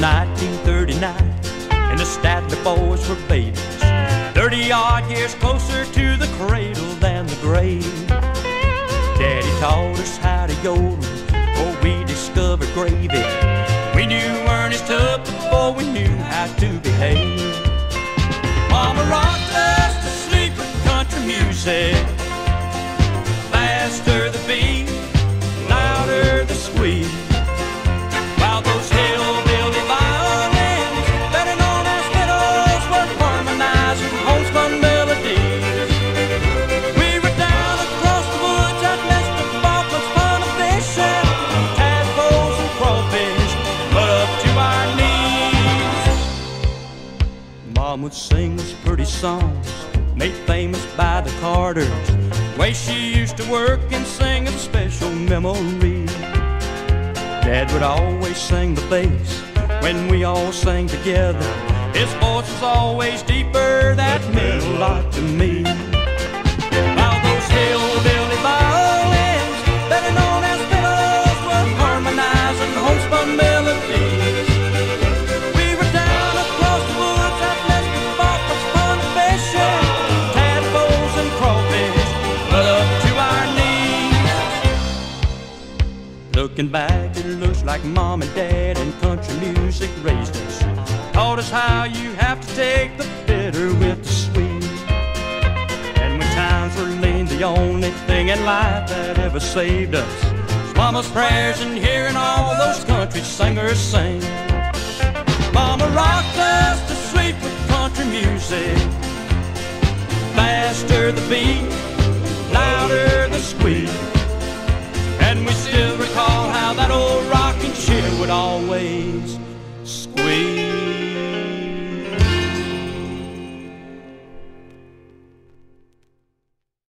1939, and the Statler boys were babies. Thirty odd years closer to the cradle than the grave. Daddy taught us how to yodel before we discovered gravy. We knew Ernest Tubb before we knew how to behave. Mama rocked us to sleep with country music. Mom would sing us pretty songs, made famous by the Carters. Way she used to work and sing of special memories. Dad would always sing the bass when we all sang together. His voice was always deeper, that meant a lot to me. Looking back, it looks like mom and dad and country music raised us. Taught us how you have to take the bitter with the sweet. And when times were lean, the only thing in life that ever saved us was mama's prayers and hearing all those country singers sing. Mama rocked us to sleep with country music. Faster the beat, louder the squeak. And we still always